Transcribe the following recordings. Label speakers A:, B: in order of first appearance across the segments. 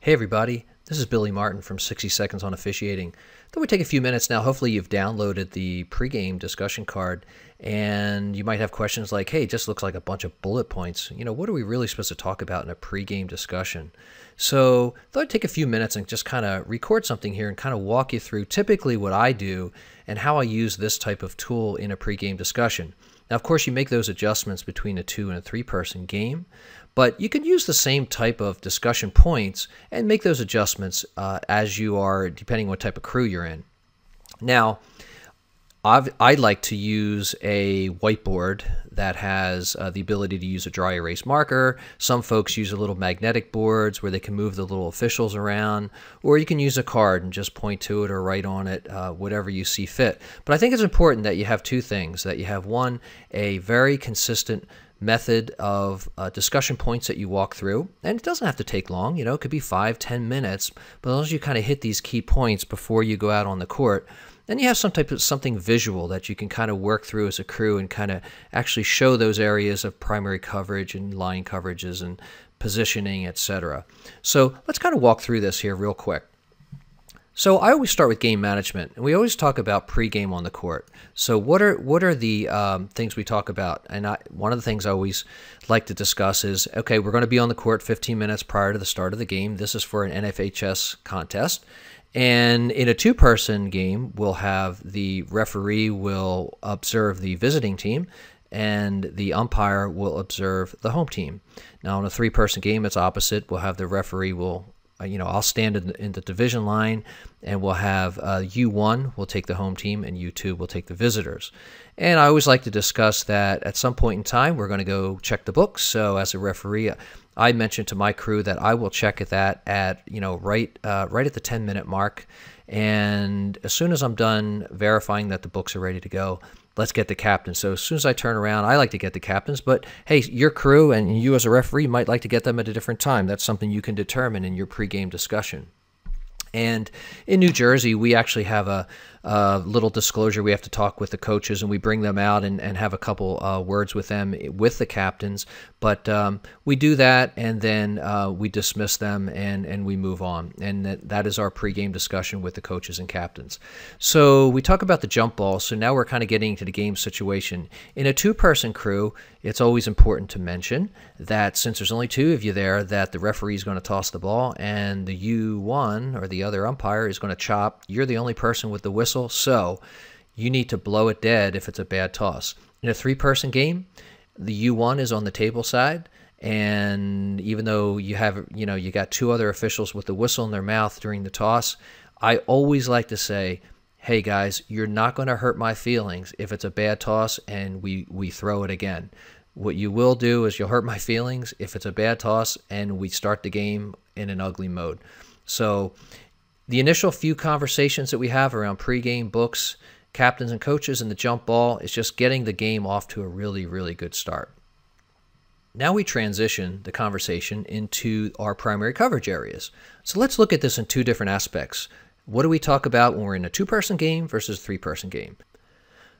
A: Hey, everybody. This is Billy Martin from 60 Seconds on Officiating. Thought we'd take a few minutes now. Hopefully, you've downloaded the pregame discussion card and you might have questions like, hey, it just looks like a bunch of bullet points. You know, what are we really supposed to talk about in a pregame discussion? So, thought I'd take a few minutes and just kind of record something here and kind of walk you through typically what I do and how I use this type of tool in a pregame discussion. Now, of course, you make those adjustments between a two and a three person game, but you can use the same type of discussion points and make those adjustments uh, as you are, depending on what type of crew you're in. Now, I've, i like to use a whiteboard that has uh, the ability to use a dry erase marker. Some folks use a little magnetic boards where they can move the little officials around, or you can use a card and just point to it or write on it, uh, whatever you see fit. But I think it's important that you have two things that you have one, a very consistent method of uh, discussion points that you walk through. And it doesn't have to take long, you know, it could be five, ten minutes, but as long as you kind of hit these key points before you go out on the court, then you have some type of something visual that you can kind of work through as a crew and kind of actually show those areas of primary coverage and line coverages and positioning, etc. So let's kind of walk through this here real quick. So I always start with game management, and we always talk about pregame on the court. So what are what are the um, things we talk about? And I, one of the things I always like to discuss is okay, we're going to be on the court 15 minutes prior to the start of the game. This is for an NFHS contest, and in a two person game, we'll have the referee will observe the visiting team and the umpire will observe the home team. Now, in a three person game, it's opposite. We'll have the referee will you know, I'll stand in the, in the, division line, and we'll have uh, U1 will take the home team, and U2 will take the visitors. And I always like to discuss that at some point in time, we're going to go check the books. So, as a referee, I mentioned to my crew that I will check at that at you know right uh, right at the 10 minute mark, and as soon as I'm done verifying that the books are ready to go, let's get the captain. So as soon as I turn around, I like to get the captains, but hey, your crew and you as a referee might like to get them at a different time. That's something you can determine in your pregame discussion. And in New Jersey, we actually have a, a, little disclosure. We have to talk with the coaches, and we bring them out and, and have a couple uh, words with them, with the captains. But um, we do that, and then uh, we dismiss them, and, and we move on. And that, that is our pregame discussion with the coaches and captains. So we talk about the jump ball. So now we're kind of getting into the game situation. In a two-person crew, it's always important to mention that since there's only two of you there, that the referee is going to toss the ball, and the U1 or the other umpire is going to chop. You're the only person with the whistle, so you need to blow it dead if it's a bad toss. In a three-person game, the U1 is on the table side, and even though you have, you know, you got two other officials with the whistle in their mouth during the toss, I always like to say, hey guys, you're not going to hurt my feelings if it's a bad toss and we, we throw it again. What you will do is you'll hurt my feelings if it's a bad toss and we start the game in an ugly mode. So the initial few conversations that we have around pregame books, captains and coaches, and the jump ball is just getting the game off to a really, really good start. Now we transition the conversation into our primary coverage areas. So let's look at this in two different aspects. What do we talk about when we're in a two person game versus a three person game?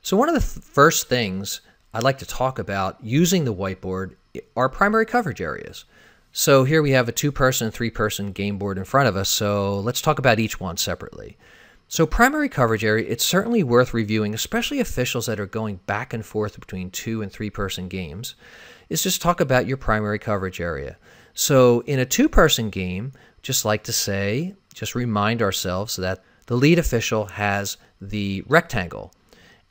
A: So, one of the th first things I'd like to talk about using the whiteboard are primary coverage areas. So, here we have a two person, three person game board in front of us. So, let's talk about each one separately. So, primary coverage area, it's certainly worth reviewing, especially officials that are going back and forth between two and three person games, is just talk about your primary coverage area. So, in a two person game, just like to say, just remind ourselves that the lead official has the rectangle.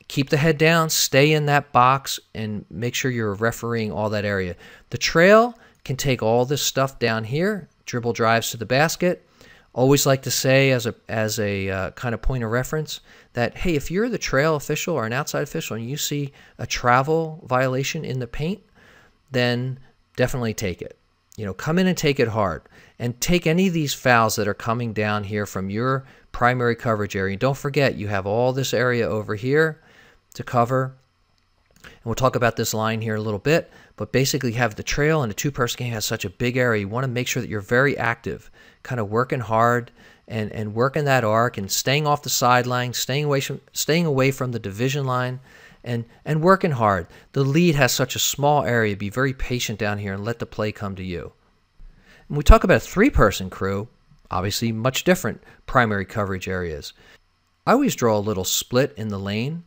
A: Keep the head down, stay in that box, and make sure you're refereeing all that area. The trail can take all this stuff down here, dribble drives to the basket. Always like to say, as a as a uh, kind of point of reference, that hey, if you're the trail official or an outside official and you see a travel violation in the paint, then definitely take it. You know, come in and take it hard and take any of these fouls that are coming down here from your primary coverage area. Don't forget, you have all this area over here to cover. And we'll talk about this line here a little bit, but basically have the trail and a two-person game has such a big area. You want to make sure that you're very active, kind of working hard and, and working that arc and staying off the sideline, staying away from staying away from the division line and and working hard. The lead has such a small area. Be very patient down here and let the play come to you. When we talk about a three person crew, obviously much different primary coverage areas. I always draw a little split in the lane,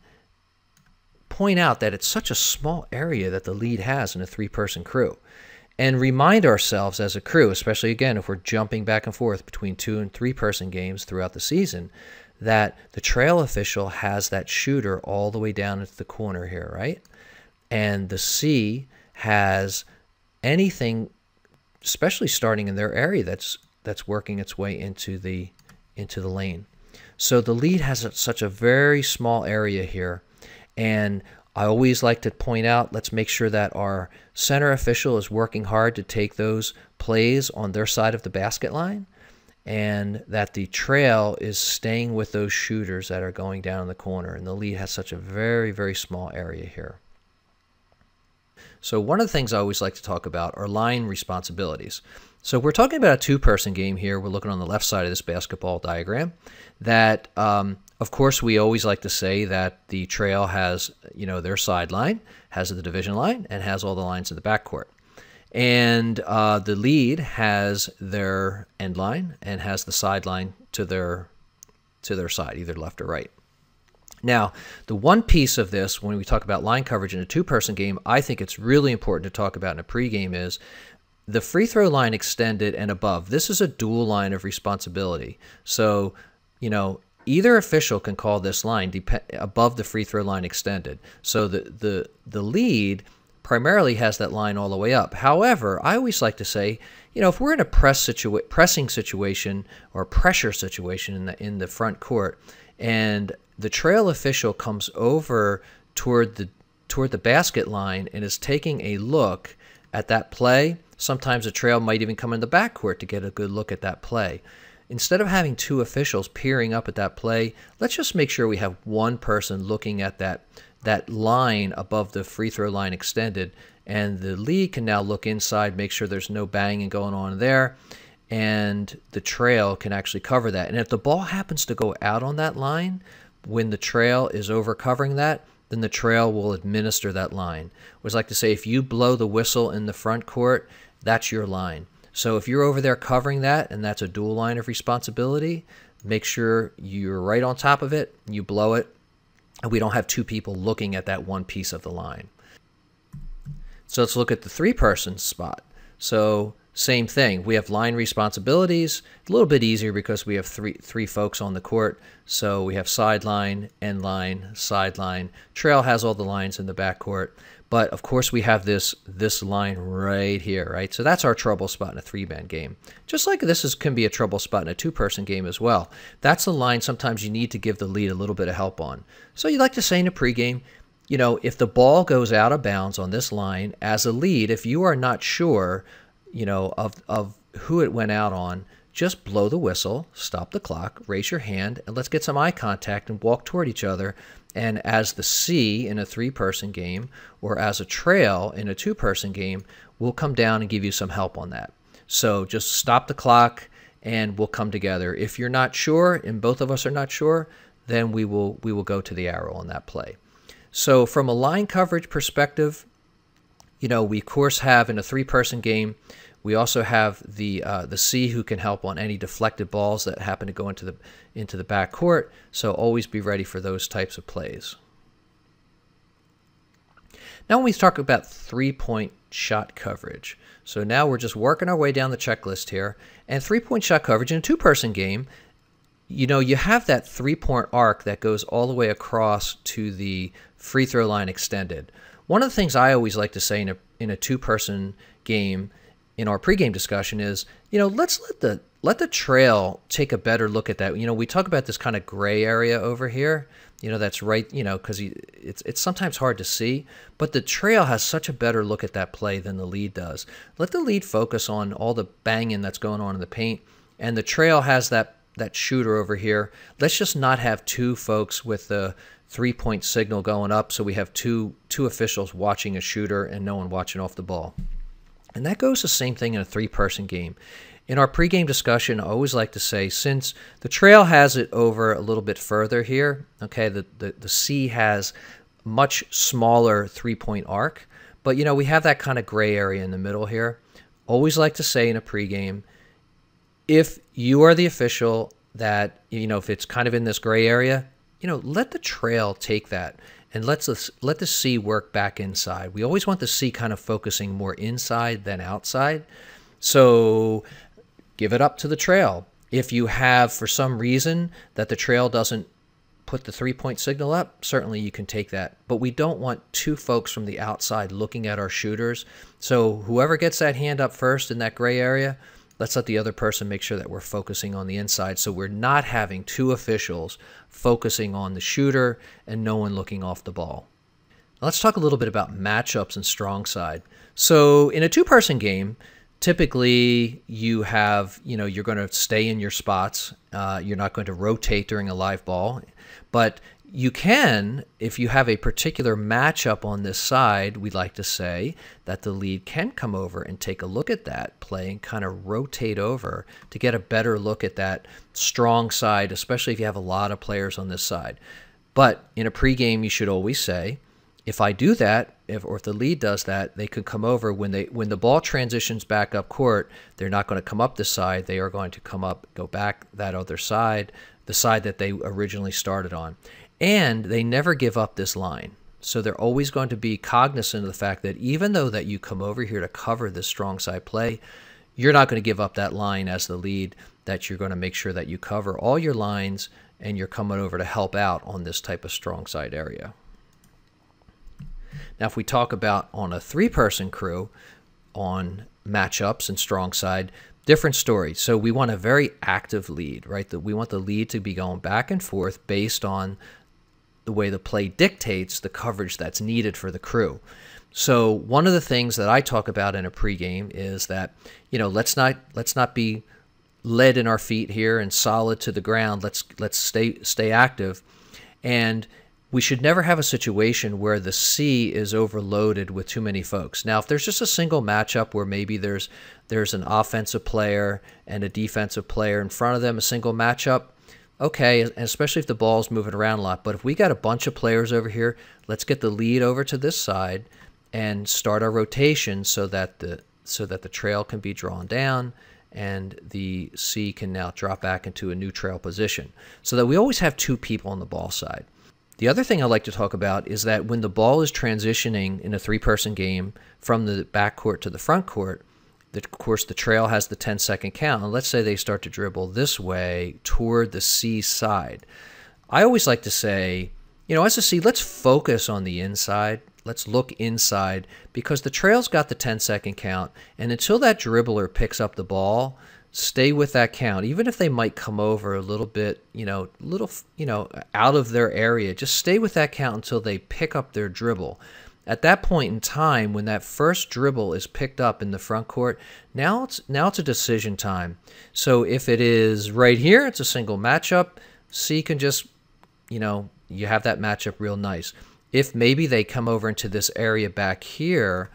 A: point out that it's such a small area that the lead has in a three person crew, and remind ourselves as a crew, especially again if we're jumping back and forth between two and three person games throughout the season, that the trail official has that shooter all the way down into the corner here, right? And the C has anything, especially starting in their area that's that's working its way into the into the lane. So the lead has such a very small area here, and I always like to point out, let's make sure that our center official is working hard to take those plays on their side of the basket line and that the trail is staying with those shooters that are going down in the corner. And the lead has such a very, very small area here. So one of the things I always like to talk about are line responsibilities. So we're talking about a two-person game here. We're looking on the left side of this basketball diagram. That, um, of course, we always like to say that the trail has, you know, their sideline, has the division line, and has all the lines in the backcourt. And uh, the lead has their end line and has the sideline to their to their side, either left or right. Now, the one piece of this, when we talk about line coverage in a two-person game, I think it's really important to talk about in a pregame is the free throw line extended and above. This is a dual line of responsibility. So, you know, either official can call this line above the free throw line extended. So the the the lead primarily has that line all the way up. However, I always like to say, you know, if we're in a press situa- pressing situation or pressure situation in the in the front court, and the trail official comes over toward the toward the basket line and is taking a look at that play, sometimes the trail might even come in the backcourt to get a good look at that play. Instead of having two officials peering up at that play, let's just make sure we have one person looking at that that line above the free throw line extended. And the lead can now look inside, make sure there's no banging going on there. And the trail can actually cover that. And if the ball happens to go out on that line, when the trail is over covering that, then the trail will administer that line. I always like to say if you blow the whistle in the front court, that's your line. So if you're over there covering that and that's a dual line of responsibility, make sure you're right on top of it, you blow it, and we don't have two people looking at that one piece of the line. So let's look at the three person spot. So same thing. We have line responsibilities. A little bit easier because we have three three folks on the court. So we have sideline, end line, sideline. Trail has all the lines in the backcourt. But of course, we have this this line right here, right? So that's our trouble spot in a three-man game. Just like this is, can be a trouble spot in a two-person game as well. That's the line sometimes you need to give the lead a little bit of help on. So you like to say in a pregame, you know, if the ball goes out of bounds on this line as a lead, if you are not sure, you know, of, of who it went out on, just blow the whistle, stop the clock, raise your hand, and let's get some eye contact and walk toward each other and as the C in a three person game or as a trail in a two person game, we'll come down and give you some help on that. So just stop the clock and we'll come together. If you're not sure and both of us are not sure, then we will we will go to the arrow on that play. So from a line coverage perspective, you know, we of course have in a three person game, we also have the uh, the C who can help on any deflected balls that happen to go into the into the back court. So always be ready for those types of plays. Now when we talk about three-point shot coverage. So now we're just working our way down the checklist here. And three-point shot coverage in a two-person game, you know, you have that three-point arc that goes all the way across to the free throw line extended. One of the things I always like to say in a in a two-person game in our pregame discussion is, you know, let's let the let the trail take a better look at that. You know, we talk about this kind of gray area over here. You know, that's right. You know, because it's it's sometimes hard to see, but the trail has such a better look at that play than the lead does. Let the lead focus on all the banging that's going on in the paint, and the trail has that that shooter over here. Let's just not have two folks with the three point signal going up, so we have two two officials watching a shooter and no one watching off the ball. And that goes the same thing in a three person game. In our pregame discussion, I always like to say since the trail has it over a little bit further here, okay, the, the, the C has much smaller three point arc, but you know, we have that kind of gray area in the middle here. Always like to say in a pregame, if you are the official that, you know, if it's kind of in this gray area, you know, let the trail take that and let's let the C work back inside. We always want the C kind of focusing more inside than outside. So give it up to the trail. If you have, for some reason, that the trail doesn't put the three point signal up, certainly you can take that. But we don't want two folks from the outside looking at our shooters. So whoever gets that hand up first in that gray area, let's let the other person make sure that we're focusing on the inside so we're not having two officials focusing on the shooter and no one looking off the ball. Let's talk a little bit about matchups and strong side. So in a two person game, typically you have, you know, you're going to stay in your spots. Uh, you're not going to rotate during a live ball. But you can, if you have a particular matchup on this side, we'd like to say that the lead can come over and take a look at that play and kind of rotate over to get a better look at that strong side, especially if you have a lot of players on this side. But in a pregame, you should always say, if I do that, if, or if the lead does that, they could come over when they when the ball transitions back up court. They're not going to come up this side. They are going to come up, go back that other side, the side that they originally started on. And they never give up this line. So they're always going to be cognizant of the fact that even though that you come over here to cover this strong side play, you're not going to give up that line as the lead that you're going to make sure that you cover all your lines and you're coming over to help out on this type of strong side area. Now, if we talk about on a three person crew on matchups and strong side, different story. So we want a very active lead, right? That we want the lead to be going back and forth based on the way the play dictates the coverage that's needed for the crew. So one of the things that I talk about in a pregame is that you know let's not let's not be lead in our feet here and solid to the ground. Let's let's stay stay active, and we should never have a situation where the C is overloaded with too many folks. Now, if there's just a single matchup where maybe there's there's an offensive player and a defensive player in front of them, a single matchup, okay, especially if the ball's moving around a lot. But if we got a bunch of players over here, let's get the lead over to this side and start our rotation so that the so that the trail can be drawn down and the C can now drop back into a new trail position so that we always have two people on the ball side. The other thing I like to talk about is that when the ball is transitioning in a three person game from the back court to the front court, of course, the trail has the 10 second count. And let's say they start to dribble this way toward the C side. I always like to say, you know, as a C, let's focus on the inside. Let's look inside because the trail's got the 10 second count. And until that dribbler picks up the ball, stay with that count. Even if they might come over a little bit, you know, little, you know, out of their area, just stay with that count until they pick up their dribble. At that point in time, when that first dribble is picked up in the front court, now it's now it's a decision time. So if it is right here, it's a single matchup. C can just, you know, you have that matchup real nice. If maybe they come over into this area back here,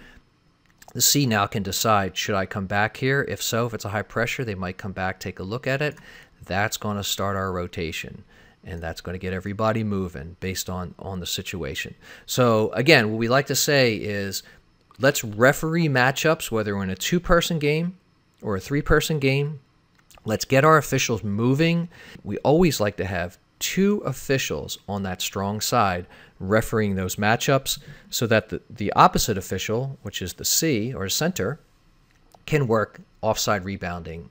A: the C now can decide, should I come back here? If so, if it's a high pressure, they might come back, take a look at it. That's going to start our rotation and that's going to get everybody moving based on on the situation. So again, what we like to say is let's referee matchups whether we're in a two-person game or a three-person game. Let's get our officials moving. We always like to have two officials on that strong side refereeing those matchups so that the, the opposite official, which is the C or center, can work offside rebounding.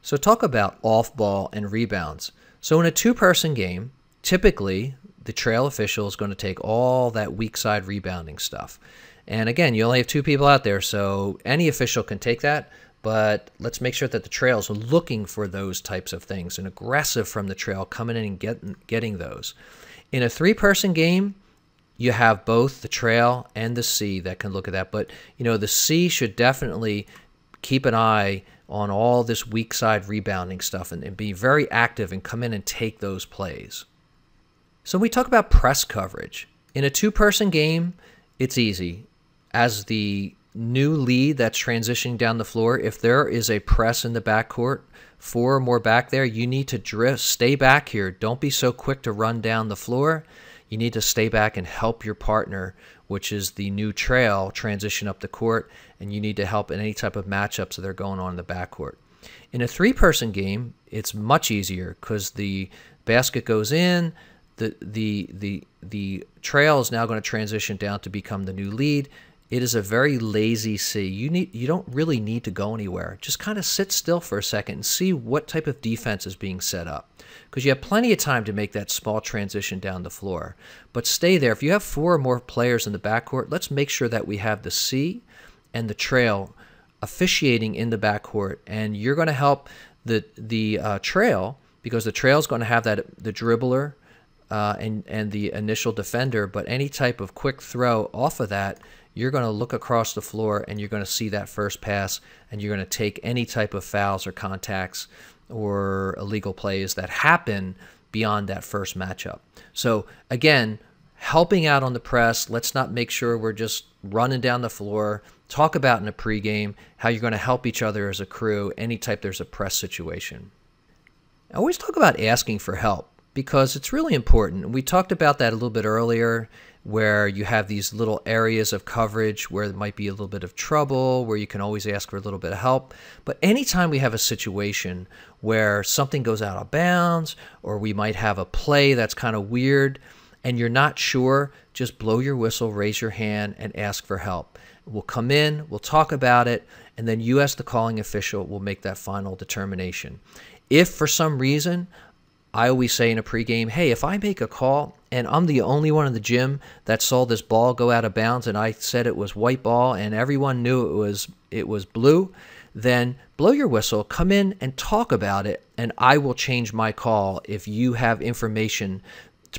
A: So talk about off ball and rebounds. So in a two-person game, typically the trail official is going to take all that weak side rebounding stuff. And again, you only have two people out there, so any official can take that, but let's make sure that the trails are looking for those types of things and aggressive from the trail, coming in and get, getting those. In a three person game, you have both the trail and the C that can look at that. But, you know, the C should definitely keep an eye on all this weak side rebounding stuff and, and be very active and come in and take those plays. So we talk about press coverage. In a two person game, it's easy. As the new lead that's transitioning down the floor, if there is a press in the backcourt, four or more back there, you need to drift, stay back here. Don't be so quick to run down the floor. You need to stay back and help your partner, which is the new trail, transition up the court and you need to help in any type of matchups that are going on in the backcourt. In a three person game, it's much easier because the basket goes in, the, the, the, the trail is now going to transition down to become the new lead. It is a very lazy C. You need you don't really need to go anywhere. Just kind of sit still for a second and see what type of defense is being set up. Because you have plenty of time to make that small transition down the floor. But stay there. If you have four or more players in the backcourt, let's make sure that we have the C and the trail officiating in the backcourt. And you're going to help the the uh, trail because the trail is going to have that the dribbler uh, and and the initial defender. But any type of quick throw off of that you're going to look across the floor and you're going to see that first pass and you're going to take any type of fouls or contacts or illegal plays that happen beyond that first matchup. So again, helping out on the press, let's not make sure we're just running down the floor. Talk about in a pregame how you're going to help each other as a crew any type there's a press situation. I always talk about asking for help because it's really important. We talked about that a little bit earlier where you have these little areas of coverage where there might be a little bit of trouble, where you can always ask for a little bit of help. But anytime we have a situation where something goes out of bounds, or we might have a play that's kind of weird, and you're not sure, just blow your whistle, raise your hand, and ask for help. We'll come in, we'll talk about it, and then you, as the calling official, will make that final determination. If for some reason I always say in a pregame, hey, if I make a call and I'm the only one in the gym that saw this ball go out of bounds and I said it was white ball and everyone knew it was it was blue, then blow your whistle, come in and talk about it and I will change my call if you have information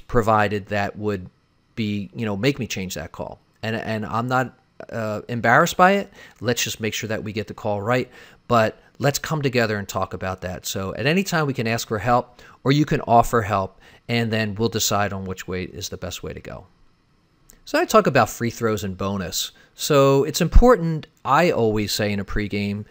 A: provided that would be, you know, make me change that call. And and I'm not uh, embarrassed by it. Let's just make sure that we get the call right. But let's come together and talk about that. So at any time we can ask for help or you can offer help and then we'll decide on which way is the best way to go. So I talk about free throws and bonus. So it's important, I always say in a pregame,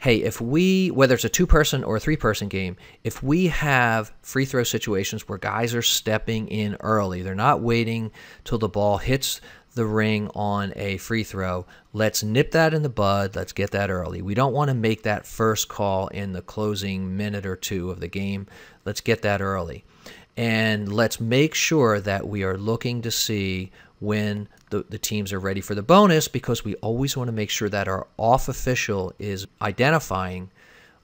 A: hey, if we, whether it's a two person or a three person game, if we have free throw situations where guys are stepping in early, they're not waiting till the ball hits the ring on a free throw. Let's nip that in the bud. Let's get that early. We don't want to make that first call in the closing minute or two of the game. Let's get that early. And let's make sure that we are looking to see when the, the teams are ready for the bonus because we always want to make sure that our off official is identifying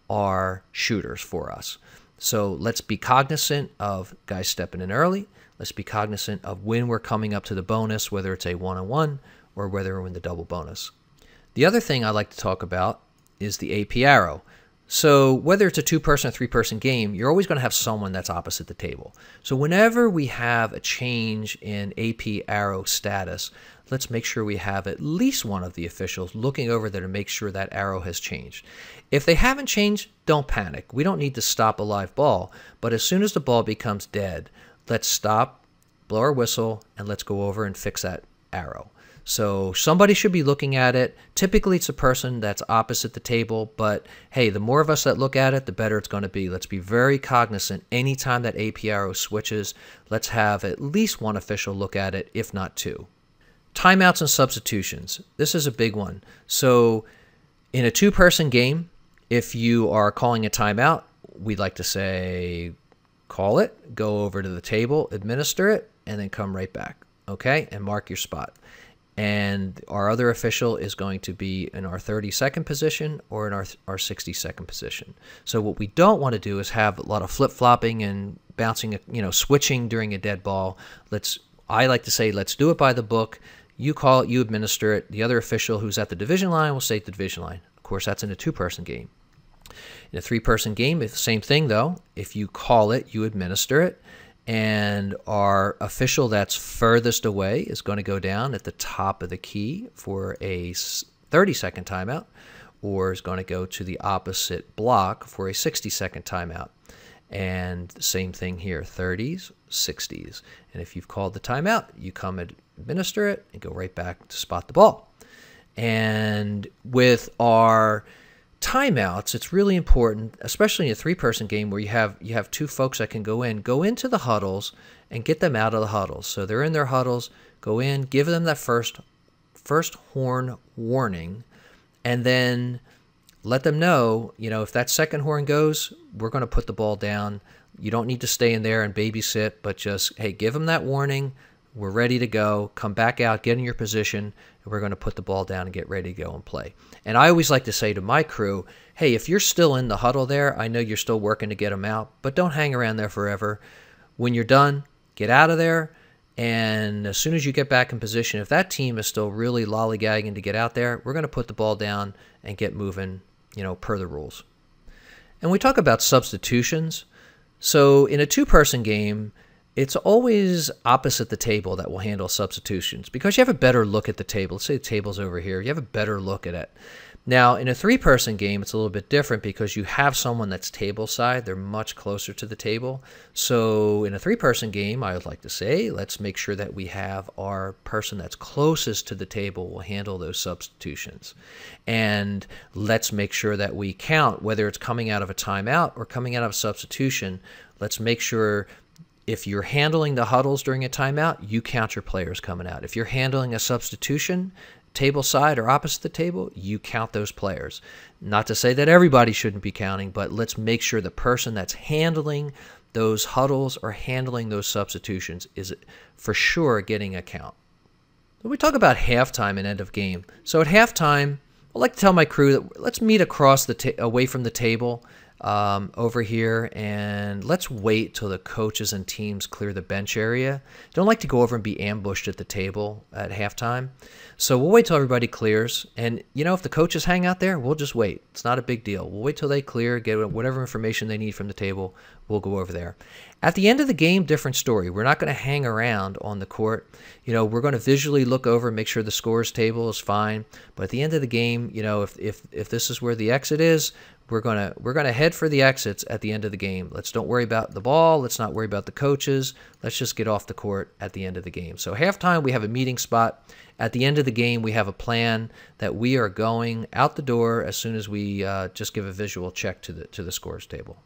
A: our shooters for us. So let's be cognizant of guys stepping in early. Let's be cognizant of when we're coming up to the bonus, whether it's a one on one or whether we're in the double bonus. The other thing I like to talk about is the AP arrow. So whether it's a two-person or three-person game, you're always going to have someone that's opposite the table. So whenever we have a change in AP arrow status, let's make sure we have at least one of the officials looking over there to make sure that arrow has changed. If they haven't changed, don't panic. We don't need to stop a live ball, but as soon as the ball becomes dead, let's stop, blow our whistle, and let's go over and fix that arrow. So somebody should be looking at it. Typically, it's a person that's opposite the table, but hey, the more of us that look at it, the better it's going to be. Let's be very cognizant. Anytime that AP arrow switches, let's have at least one official look at it, if not two. Timeouts and substitutions. This is a big one. So, in a two person game, if you are calling a timeout, we'd like to say, call it, go over to the table, administer it, and then come right back. Okay, and mark your spot and our other official is going to be in our 32nd position or in our, our 62nd position. So what we don't want to do is have a lot of flip-flopping and bouncing, you know, switching during a dead ball. Let's I like to say let's do it by the book. You call it, you administer it. The other official who's at the division line will stay at the division line. Of course, that's in a two-person game. In a three-person game, it's the same thing though. If you call it, you administer it. And our official that's furthest away is going to go down at the top of the key for a 30 second timeout or is going to go to the opposite block for a 60 second timeout. And same thing here 30s 60s and if you've called the timeout you come and administer it and go right back to spot the ball. And with our timeouts, it's really important, especially in a three-person game where you have you have two folks that can go in, go into the huddles and get them out of the huddles. So they're in their huddles, go in, give them that first first horn warning, and then let them know, you know, if that second horn goes, we're going to put the ball down. You don't need to stay in there and babysit, but just, hey, give them that warning. We're ready to go. Come back out, get in your position, we're going to put the ball down and get ready to go and play. And I always like to say to my crew, hey, if you're still in the huddle there, I know you're still working to get them out, but don't hang around there forever. When you're done, get out of there. And as soon as you get back in position, if that team is still really lollygagging to get out there, we're going to put the ball down and get moving you know, per the rules. And we talk about substitutions. So in a two person game, it's always opposite the table that will handle substitutions because you have a better look at the table. Let's say the table's over here. You have a better look at it. Now, in a three person game, it's a little bit different because you have someone that's table side. They're much closer to the table. So, in a three person game, I would like to say, let's make sure that we have our person that's closest to the table will handle those substitutions. And let's make sure that we count whether it's coming out of a timeout or coming out of a substitution. Let's make sure if you're handling the huddles during a timeout, you count your players coming out. If you're handling a substitution, table side or opposite the table, you count those players. Not to say that everybody shouldn't be counting, but let's make sure the person that's handling those huddles or handling those substitutions is for sure getting a count. we talk about halftime and end of game. So at halftime, I like to tell my crew that let's meet across the away from the table um, over here and let's wait till the coaches and teams clear the bench area. Don't like to go over and be ambushed at the table at halftime. So we'll wait till everybody clears. And, you know, if the coaches hang out there, we'll just wait. It's not a big deal. We'll wait till they clear, get whatever information they need from the table. We'll go over there. At the end of the game, different story. We're not going to hang around on the court. You know, we're going to visually look over make sure the scores table is fine. But at the end of the game, you know, if, if, if this is where the exit is, we're gonna we're gonna head for the exits at the end of the game. Let's don't worry about the ball. Let's not worry about the coaches. Let's just get off the court at the end of the game. So halftime we have a meeting spot. At the end of the game we have a plan that we are going out the door as soon as we uh, just give a visual check to the to the scores table.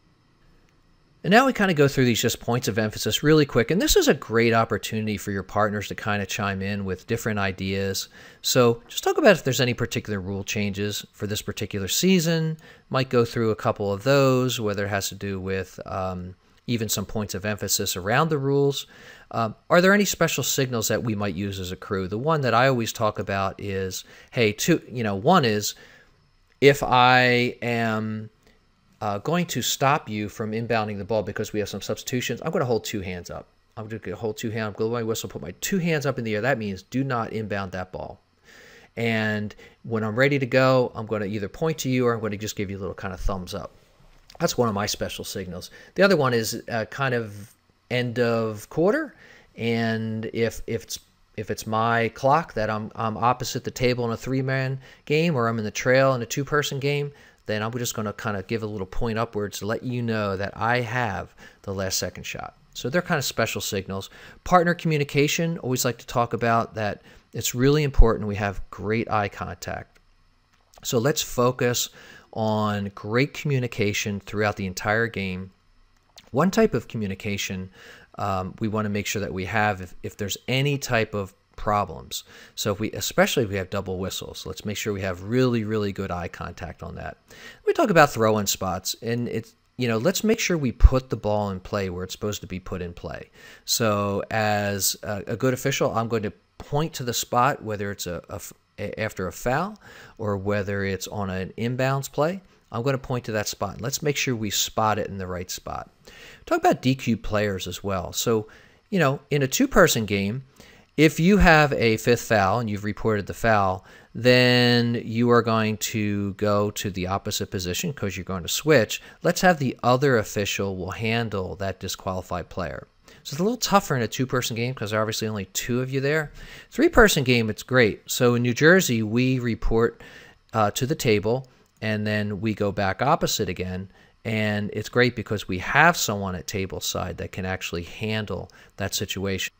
A: And now we kind of go through these just points of emphasis really quick. And this is a great opportunity for your partners to kind of chime in with different ideas. So just talk about if there's any particular rule changes for this particular season. Might go through a couple of those, whether it has to do with um, even some points of emphasis around the rules. Um, are there any special signals that we might use as a crew? The one that I always talk about is, hey, two, you know, one is if I am uh, going to stop you from inbounding the ball because we have some substitutions, I'm going to hold two hands up. I'm going to hold two hands, I'm going to blow my whistle, put my two hands up in the air. That means do not inbound that ball. And when I'm ready to go, I'm going to either point to you or I'm going to just give you a little kind of thumbs up. That's one of my special signals. The other one is uh, kind of end of quarter, and if if it's if it's my clock that I'm I'm opposite the table in a three man game or I'm in the trail in a two person game, then I'm just going to kind of give a little point upwards to let you know that I have the last second shot. So they're kind of special signals. Partner communication, always like to talk about that it's really important we have great eye contact. So let's focus on great communication throughout the entire game. One type of communication um, we want to make sure that we have if, if there's any type of problems. So if we, especially if we have double whistles, let's make sure we have really, really good eye contact on that. We talk about throw-in spots, and it's you know, let's make sure we put the ball in play where it's supposed to be put in play. So as a, a good official, I'm going to point to the spot, whether it's a, a, after a foul or whether it's on an inbounds play. I'm going to point to that spot. Let's make sure we spot it in the right spot. Talk about DQ players as well. So, you know, in a two-person game, if you have a fifth foul and you've reported the foul, then you are going to go to the opposite position because you're going to switch. Let's have the other official will handle that disqualified player. So it's a little tougher in a two-person game because there are obviously only two of you there. Three-person game, it's great. So in New Jersey, we report uh, to the table, and then we go back opposite again. And it's great because we have someone at table side that can actually handle that situation.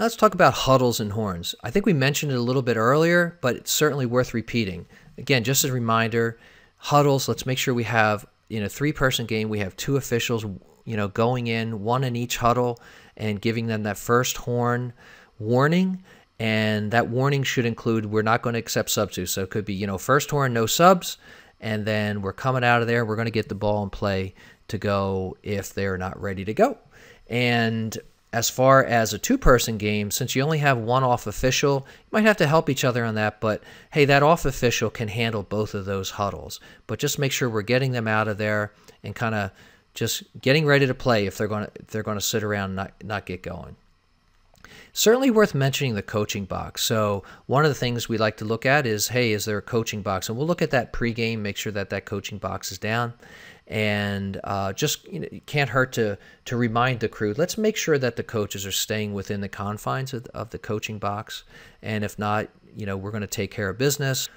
A: Let's talk about huddles and horns. I think we mentioned it a little bit earlier, but it's certainly worth repeating. Again, just as a reminder, huddles, let's make sure we have in a three-person game, we have two officials, you know, going in, one in each huddle and giving them that first horn warning. And that warning should include we're not going to accept substitutes. So it could be, you know, first horn, no subs. and then we're coming out of there. We're going to get the ball in play to go if they're not ready to go. And as far as a two person game, since you only have one off official, you might have to help each other on that. But hey, that off official can handle both of those huddles. But just make sure we're getting them out of there and kind of just getting ready to play if they're going to they're going to sit around and not, not get going. Certainly worth mentioning the coaching box. So one of the things we like to look at is, hey, is there a coaching box? And we'll look at that pregame, make sure that that coaching box is down and uh, just you know, can't hurt to to remind the crew. Let's make sure that the coaches are staying within the confines of, of the coaching box, and if not, you know, we're going to take care of business.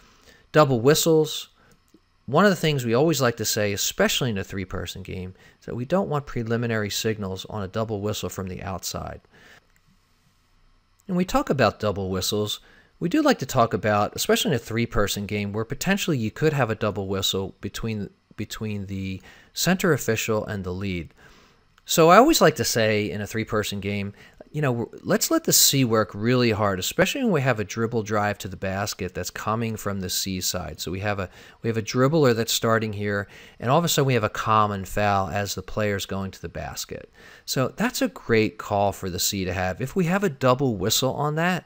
A: Double whistles. One of the things we always like to say, especially in a three-person game, is that we don't want preliminary signals on a double whistle from the outside. And we talk about double whistles. We do like to talk about, especially in a three-person game, where potentially you could have a double whistle between between the center official and the lead. So I always like to say in a three person game, you know, let's let the C work really hard, especially when we have a dribble drive to the basket that's coming from the C side. So we have a we have a dribbler that's starting here, and all of a sudden we have a common foul as the player's going to the basket. So that's a great call for the C to have. If we have a double whistle on that,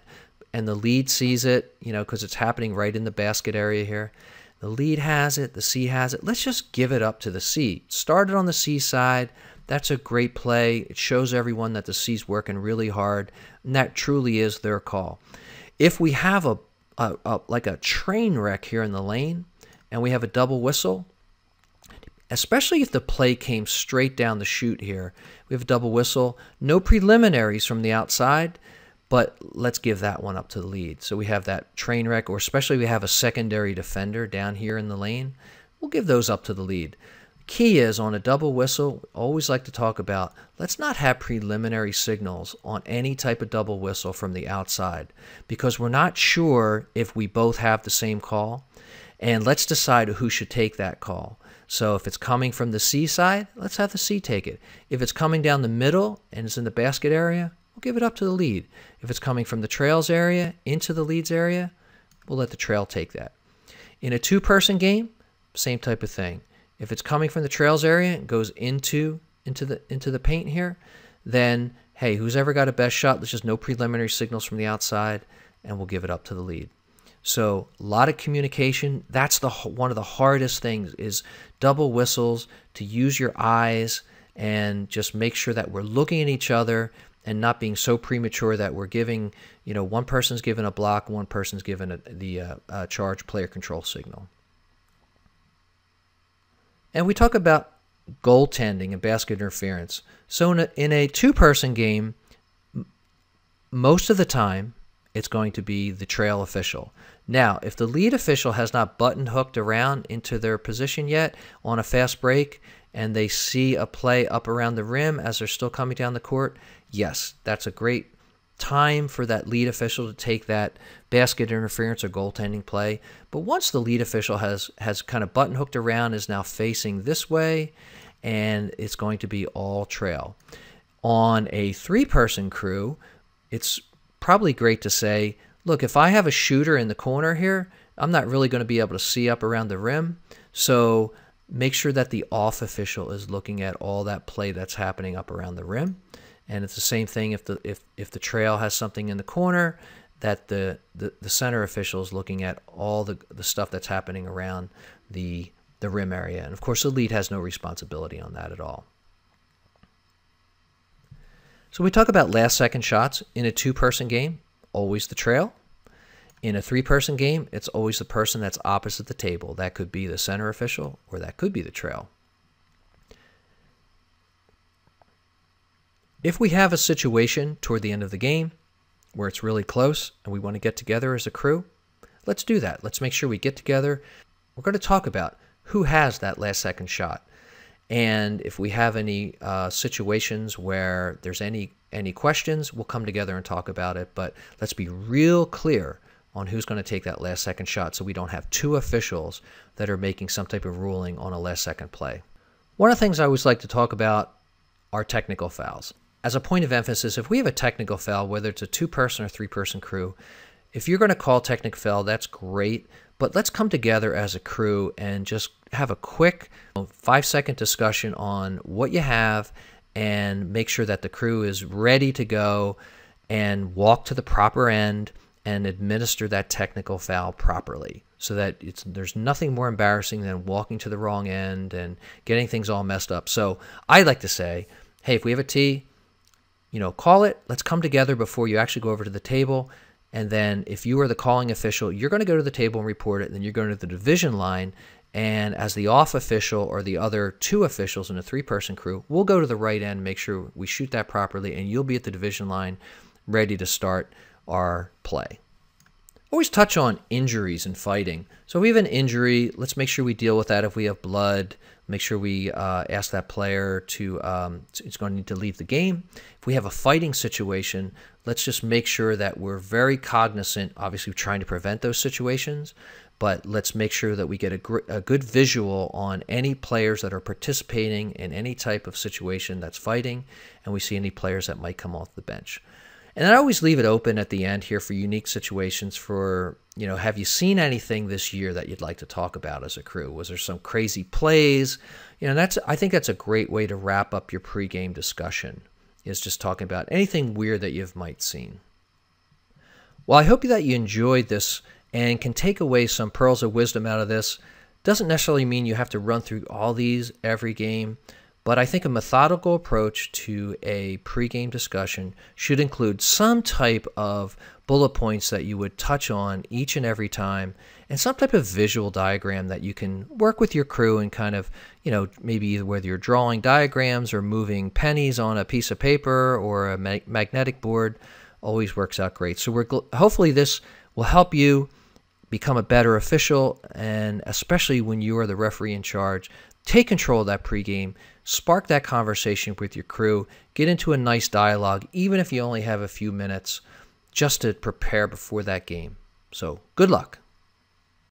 A: and the lead sees it, you know, because it's happening right in the basket area here, the lead has it, the C has it. Let's just give it up to the C. Started on the C side. That's a great play. It shows everyone that the C's working really hard, and that truly is their call. If we have a, a, a like a train wreck here in the lane, and we have a double whistle, especially if the play came straight down the chute here, we have a double whistle, no preliminaries from the outside but let's give that one up to the lead. So we have that train wreck, or especially we have a secondary defender down here in the lane. We'll give those up to the lead. Key is on a double whistle, always like to talk about let's not have preliminary signals on any type of double whistle from the outside because we're not sure if we both have the same call. And let's decide who should take that call. So if it's coming from the C side, let's have the C take it. If it's coming down the middle and it's in the basket area, we'll give it up to the lead. If it's coming from the trails area into the leads area, we'll let the trail take that. In a two-person game, same type of thing. If it's coming from the trails area and goes into into the into the paint here, then hey, who's ever got a best shot, there's just no preliminary signals from the outside, and we'll give it up to the lead. So a lot of communication. That's the one of the hardest things is double whistles to use your eyes and just make sure that we're looking at each other and not being so premature that we're giving, you know, one person's given a block, one person's given a, the uh, uh, charge player control signal. And we talk about goaltending and basket interference. So in a, in a two-person game, most of the time, it's going to be the trail official. Now, if the lead official has not button hooked around into their position yet on a fast break, and they see a play up around the rim as they're still coming down the court, yes, that's a great time for that lead official to take that basket interference or goaltending play. But once the lead official has has kind of button hooked around, is now facing this way, and it's going to be all trail. On a three person crew, it's probably great to say, look, if I have a shooter in the corner here, I'm not really going to be able to see up around the rim. So make sure that the off official is looking at all that play that's happening up around the rim. And it's the same thing if the if if the trail has something in the corner that the the, the center official is looking at all the the stuff that's happening around the the rim area. And of course, the lead has no responsibility on that at all. So we talk about last second shots in a two person game, always the trail. In a three person game, it's always the person that's opposite the table. That could be the center official or that could be the trail. If we have a situation toward the end of the game where it's really close and we want to get together as a crew, let's do that. Let's make sure we get together. We're going to talk about who has that last second shot. And if we have any uh, situations where there's any any questions, we'll come together and talk about it. But let's be real clear on who's going to take that last second shot so we don't have two officials that are making some type of ruling on a last second play. One of the things I always like to talk about are technical fouls as a point of emphasis, if we have a technical foul, whether it's a two person or three person crew, if you're going to call technical foul, that's great. But let's come together as a crew and just have a quick five second discussion on what you have and make sure that the crew is ready to go and walk to the proper end and administer that technical foul properly so that it's there's nothing more embarrassing than walking to the wrong end and getting things all messed up. So I like to say, hey, if we have a T, you know, call it. Let's come together before you actually go over to the table. And then if you are the calling official, you're going to go to the table and report it. And then you're going to the division line. And as the off official or the other two officials in a three person crew, we'll go to the right end, make sure we shoot that properly, and you'll be at the division line ready to start our play. Always touch on injuries and fighting. So if we have an injury, let's make sure we deal with that if we have blood. Make sure we uh, ask that player to, um, it's going to need to leave the game. If we have a fighting situation, let's just make sure that we're very cognizant, obviously trying to prevent those situations, but let's make sure that we get a, a good visual on any players that are participating in any type of situation that's fighting, and we see any players that might come off the bench. And I always leave it open at the end here for unique situations for, you know, have you seen anything this year that you'd like to talk about as a crew? Was there some crazy plays? You know, that's I think that's a great way to wrap up your pregame discussion is just talking about anything weird that you've might seen. Well, I hope that you enjoyed this and can take away some pearls of wisdom out of this. Doesn't necessarily mean you have to run through all these every game. But I think a methodical approach to a pregame discussion should include some type of bullet points that you would touch on each and every time and some type of visual diagram that you can work with your crew and kind of, you know, maybe whether you're drawing diagrams or moving pennies on a piece of paper or a ma magnetic board always works out great. So we're hopefully this will help you become a better official and especially when you are the referee in charge, take control of that pregame spark that conversation with your crew, get into a nice dialogue, even if you only have a few minutes, just to prepare before that game. So, good luck.